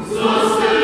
Zostań!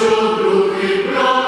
Що другий брат